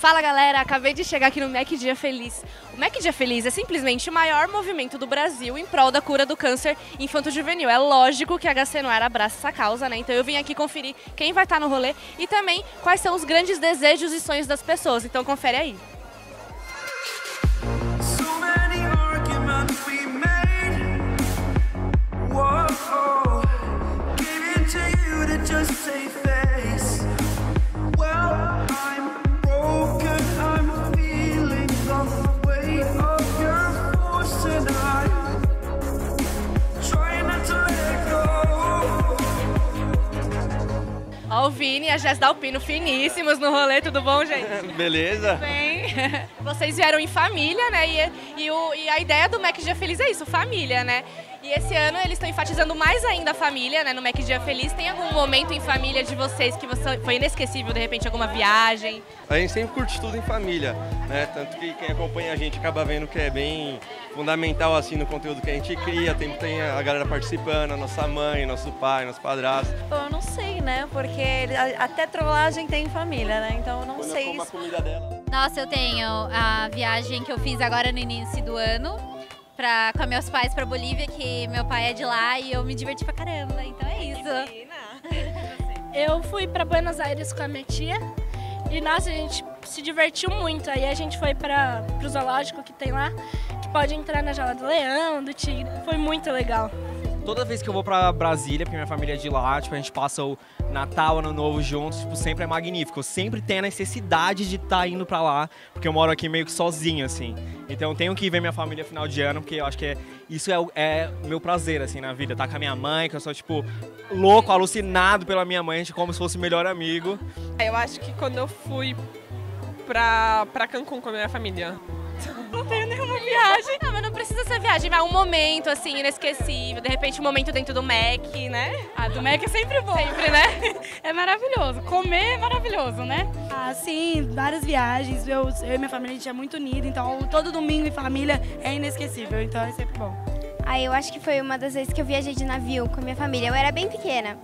Fala galera, acabei de chegar aqui no Mac Dia Feliz. O Mac Dia Feliz é simplesmente o maior movimento do Brasil em prol da cura do câncer infanto-juvenil. É lógico que a HC Noir abraça essa causa, né? Então eu vim aqui conferir quem vai estar no rolê e também quais são os grandes desejos e sonhos das pessoas. Então confere aí. Ó, o Vini e a Jess Dalpino finíssimos no rolê, tudo bom, gente? Beleza? Bem, vocês vieram em família, né? E, e o- e a ideia do Mac Dia Feliz é isso, família, né? E esse ano eles estão enfatizando mais ainda a família, né? No Mac Dia Feliz. Tem algum momento em família de vocês que você, foi inesquecível, de repente, alguma viagem? A gente sempre curte tudo em família, né? Tanto que quem acompanha a gente acaba vendo que é bem fundamental assim no conteúdo que a gente cria. Tem, tem a galera participando, a nossa mãe, nosso pai, nosso padrasto. Eu não sei, né? Porque a- até trollagem tem em família, né? Então eu não Quando eu sei. comida dela. Nossa, eu tenho a viagem que eu fiz agora no início do ano pra, com meus pais pra Bolívia, que meu pai é de lá e eu me diverti pra caramba. Então é isso. Eu fui para Buenos Aires com a minha tia e nossa, a gente se divertiu muito. Aí a gente foi para o zoológico que tem lá, que pode entrar na jaula do leão, do tigre. Foi muito legal. Toda vez que eu vou pra Brasília, porque minha família é de lá, tipo, a gente passa o Natal, Ano Novo juntos, tipo, sempre é magnífico. Eu sempre tenho a necessidade de estar indo pra lá, porque eu moro aqui meio que sozinho, assim. Então eu tenho que ver minha família final de ano, porque eu acho que é, isso é o é meu prazer, assim, na vida. Estar com a minha mãe, que eu sou, tipo, louco, alucinado pela minha mãe, como se fosse o melhor amigo. Eu acho que quando eu fui pra, pra Cancún com a minha família. Não tenho nenhuma viagem. Não, ser viagem, mas um momento, assim, inesquecível. De repente, um momento dentro do Mac, né? Ah, do Mac é sempre bom. Sempre, né? É maravilhoso. Comer é maravilhoso, né? Ah, sim, várias viagens. Eu, eu e minha família, a gente é muito unida, então todo domingo em família é inesquecível, então é sempre bom. Ah, eu acho que foi uma das vezes que eu viajei de navio com a minha família. Eu era bem pequena.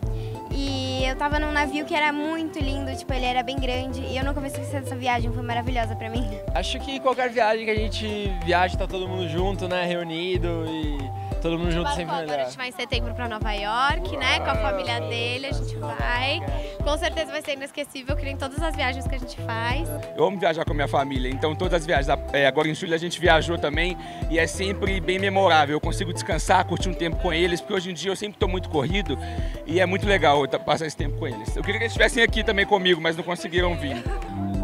E eu tava num navio que era muito lindo, tipo, ele era bem grande. E eu nunca vou esquecer dessa viagem, foi maravilhosa pra mim. Acho que qualquer viagem que a gente viaja, tá todo mundo junto, né? Reunido e todo mundo junto sempre Agora a melhor. gente vai em setembro pra Nova York, né? Com a família dele, a gente vai. Com certeza vai ser inesquecível, que nem todas as viagens que a gente faz. Eu amo viajar com a minha família, então todas as viagens, é, agora em julho a gente viajou também e é sempre bem memorável. Eu consigo descansar, curtir um tempo com eles, porque hoje em dia eu sempre estou muito corrido e é muito legal passar esse tempo com eles. Eu queria que eles estivessem aqui também comigo, mas não conseguiram vir.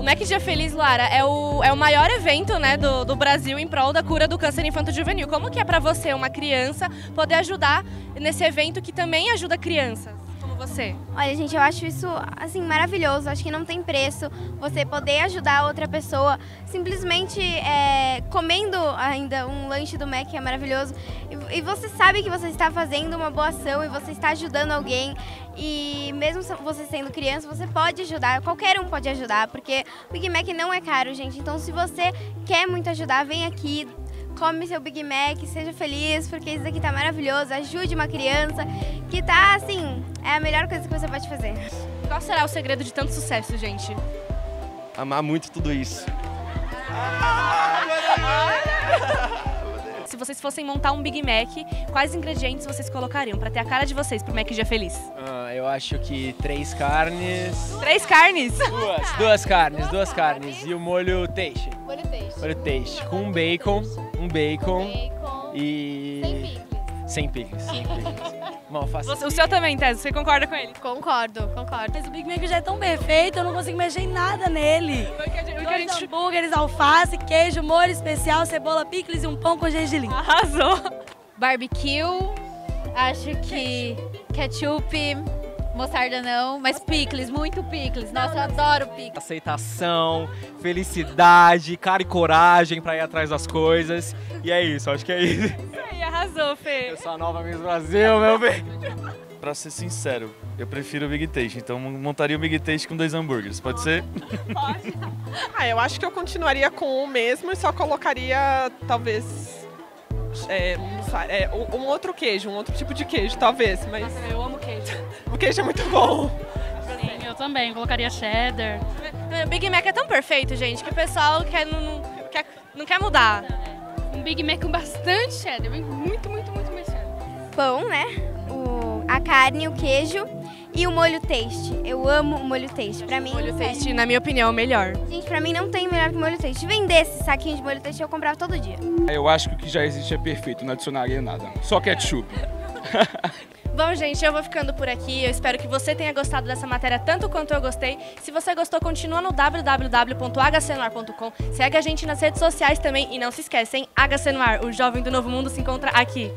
O Mac Dia Feliz, Lara, é o, é o maior evento né, do, do Brasil em prol da cura do câncer infanto-juvenil. Como que é pra você, uma criança, poder ajudar nesse evento que também ajuda crianças, como você? Olha, gente, eu acho isso, assim, maravilhoso. Acho que não tem preço você poder ajudar outra pessoa simplesmente é, comendo ainda um lanche do Mac é maravilhoso. E, e você sabe que você está fazendo uma boa ação e você está ajudando alguém. E mesmo você sendo criança, você pode ajudar. Qualquer um pode ajudar, porque o Big Mac não é caro, gente. Então, se você quer muito ajudar, vem aqui, come seu Big Mac, seja feliz, porque isso aqui tá maravilhoso. Ajude uma criança que tá, assim, é a melhor coisa que você pode fazer. Qual será o segredo de tanto sucesso, gente? Amar muito tudo isso. Se vocês fossem montar um Big Mac, quais ingredientes vocês colocariam pra ter a cara de vocês pro Mac Dia Feliz? Ah, eu acho que três carnes. Três carnes? Duas, duas carnes, duas carnes. E o molho teixe. Molho teixe. Molho teixe. Com um bacon, um bacon, Bacon. e. Sem picles. Sem picles. Uma alface. Você- o seu também, Tess, você concorda com ele? Concordo, concordo. Mas o Big Mac já é tão perfeito, eu não consigo mexer em nada nele. O que a gente- Dois gente hambúrgueres, alface, queijo, molho especial, cebola, picles e um pão com gergelim. arrasou. Barbecue, acho que ketchup, mostarda não, mas picles, muito picles. Nossa, eu adoro picles. Aceitação, felicidade, cara e coragem pra ir atrás das coisas. E é isso, acho que é isso. Fê. Eu sou a nova Miss Brasil, meu bem. Pra ser sincero, eu prefiro o Big Taste, então montaria o Big Taste com dois hambúrgueres, pode ser? Ah, eu acho que eu continuaria com o mesmo e só colocaria, talvez. É, é, um outro queijo, um outro tipo de queijo, talvez, mas Eu amo queijo. o queijo é muito bom. Sim, eu também. Colocaria cheddar. O Big Mac é tão perfeito, gente, que o pessoal quer, não, não, quer, não quer mudar. Um Big Mac com bastante cheddar, muito, muito, muito mais cheddar. Pão, né? O, a carne, o queijo e o molho taste. Eu amo o molho taste. Pra mim, Molho sério. taste, na minha opinião, é o melhor. Gente, pra mim não tem melhor que molho taste. Se vendesse saquinho de molho taste, eu comprava todo dia. Eu acho que o que já existe é perfeito, não adicionaria nada. Só ketchup. Bom, gente, eu vou ficando por aqui. Eu espero que você tenha gostado dessa matéria tanto quanto eu gostei. Se você gostou, continua no www.hcnoar.com. Segue a gente nas redes sociais também e não se esquece, hein? HC no Ar, o jovem do novo mundo se encontra aqui.